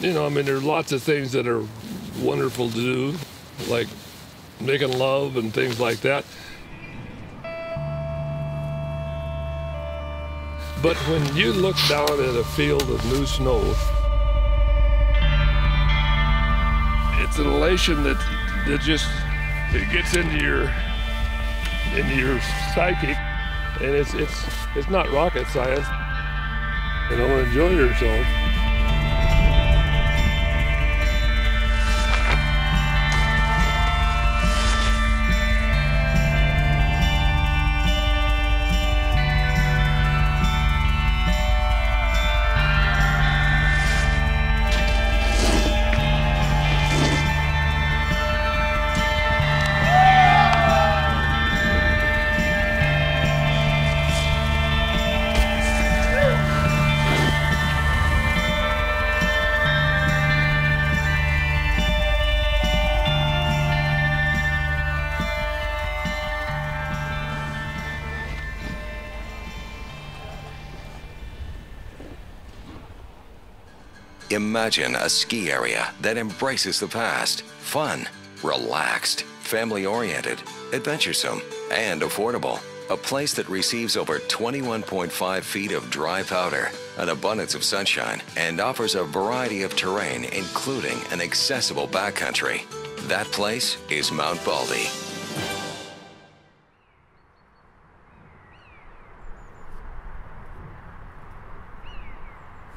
You know, I mean, there's lots of things that are wonderful to do, like making love and things like that. But when you look down at a field of new snow, it's an elation that, that just it gets into your into your psyche, and it's it's it's not rocket science. You know, enjoy yourself. Imagine a ski area that embraces the past. Fun, relaxed, family oriented, adventuresome, and affordable. A place that receives over 21.5 feet of dry powder, an abundance of sunshine, and offers a variety of terrain, including an accessible backcountry. That place is Mount Baldy.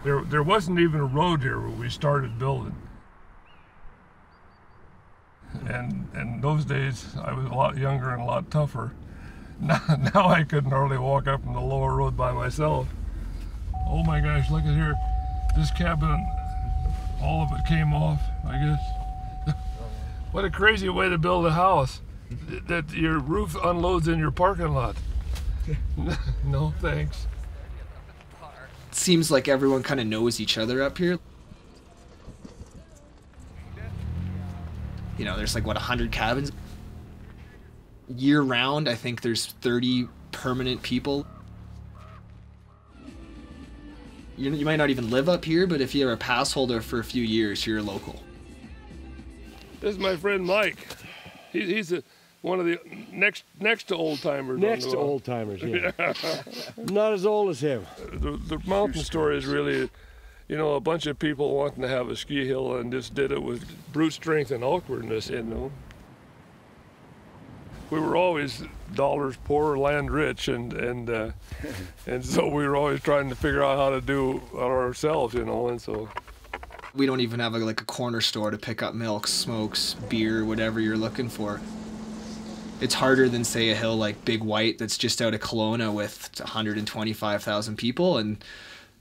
There, there wasn't even a road here when we started building. And in those days, I was a lot younger and a lot tougher. Now, now I couldn't hardly walk up from the lower road by myself. Oh my gosh, look at here. This cabin, all of it came off, I guess. what a crazy way to build a house. That your roof unloads in your parking lot. no, thanks seems like everyone kind of knows each other up here. You know, there's like what 100 cabins. Year round, I think there's 30 permanent people. You, you might not even live up here, but if you're a pass holder for a few years, you're a local. This is my friend Mike. He, he's a one of the next next to old timers. Next to old timers, yeah. Not as old as him. The, the mountain story is really, you know, a bunch of people wanting to have a ski hill and just did it with brute strength and awkwardness, you know. We were always dollars poor, land rich, and and uh, and so we were always trying to figure out how to do it ourselves, you know, and so. We don't even have a, like a corner store to pick up milk, smokes, beer, whatever you're looking for it's harder than say a hill like Big White that's just out of Kelowna with 125,000 people and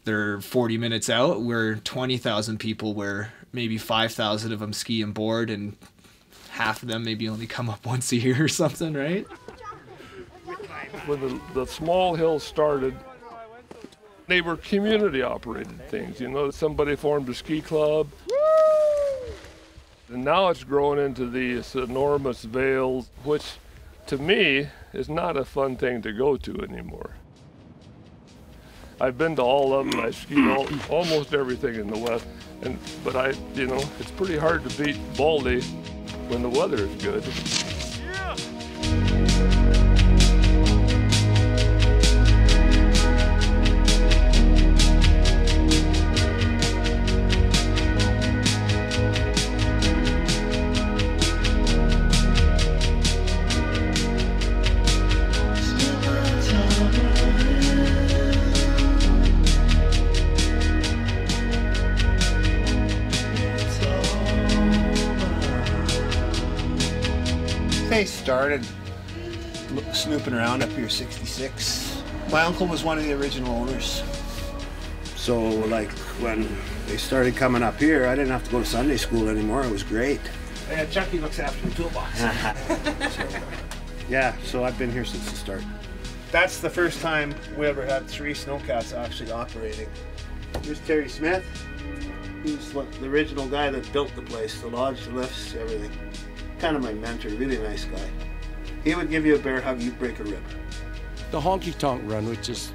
they're 40 minutes out where 20,000 people where maybe 5,000 of them ski and board and half of them maybe only come up once a year or something, right? When the, the small hills started, they were community operated things. You know, somebody formed a ski club. And now it's grown into these enormous vales, which to me, is not a fun thing to go to anymore. I've been to all of them. I skied all, almost everything in the West, and but I, you know, it's pretty hard to beat Baldy when the weather is good. Started snooping around up here 66. My uncle was one of the original owners. So like when they started coming up here, I didn't have to go to Sunday school anymore. It was great. Yeah, Chucky looks after the toolbox. so, yeah, so I've been here since the start. That's the first time we ever had three snowcats actually operating. Here's Terry Smith. He's the original guy that built the place, the lodge, the lifts, everything kind of my mentor, really nice guy. He would give you a bear hug, you'd break a rib. The honky tonk run, which is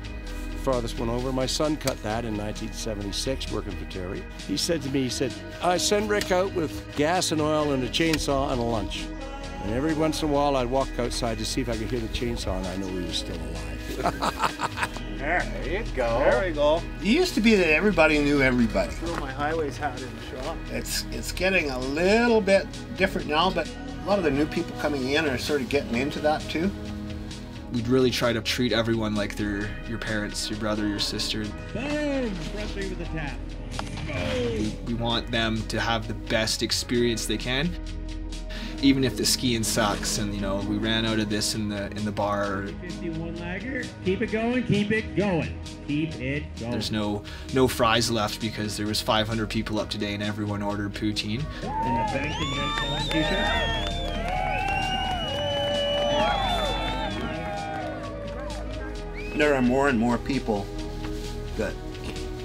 farthest one over. My son cut that in 1976, working for Terry. He said to me, he said, I send Rick out with gas and oil and a chainsaw and a lunch. And every once in a while, I'd walk outside to see if I could hear the chainsaw, and I know he was still alive. There you go. There we go. It used to be that everybody knew everybody. Throw my highways hat in the shop. It's it's getting a little bit different now, but a lot of the new people coming in are sort of getting into that too. We'd really try to treat everyone like they're your parents, your brother, your sister. Boom! Front with the tap. We, we want them to have the best experience they can. Even if the skiing sucks and you know we ran out of this in the in the bar, 51 lagger. Keep it going. Keep it going. Keep it going. there's no no fries left because there was 500 people up today and everyone ordered poutine. in the bank and red Colin t-shirt. There are more and more people that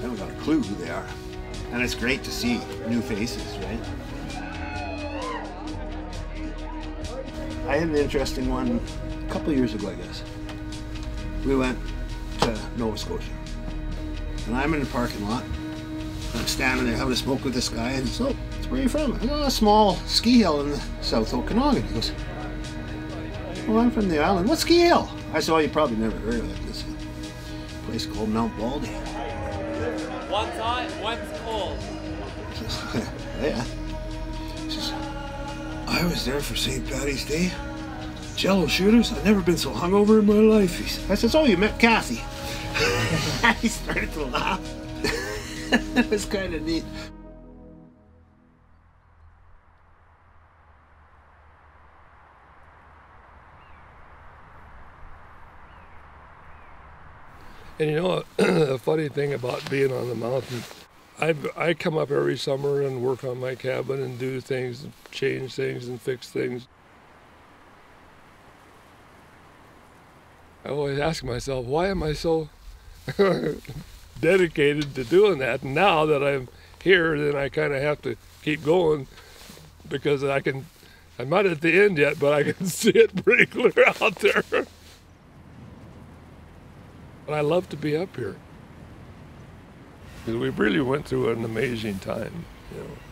haven't got a clue who they are. And it's great to see new faces, right? I had an interesting one a couple years ago, I guess. We went to Nova Scotia. And I'm in the parking lot. I'm standing there having a smoke with this guy, and he's, oh, where are you from? I'm on a small ski hill in the South Okanagan. He goes, well, I'm from the island. What ski hill? I said, well, you probably never heard of it. This place called Mount Baldy. One's hot, one's cold. yeah. He says, I was there for St. Patty's Day. Jello shooters. I've never been so hungover in my life. He said, I said, oh, you met Kathy. he started to laugh. it was kind of neat. And you know, a funny thing about being on the mountain, I I come up every summer and work on my cabin and do things, and change things and fix things. I always ask myself, why am I so dedicated to doing that? And now that I'm here, then I kind of have to keep going because I can. I'm not at the end yet, but I can see it pretty clear out there. But I love to be up here. We really went through an amazing time, you know.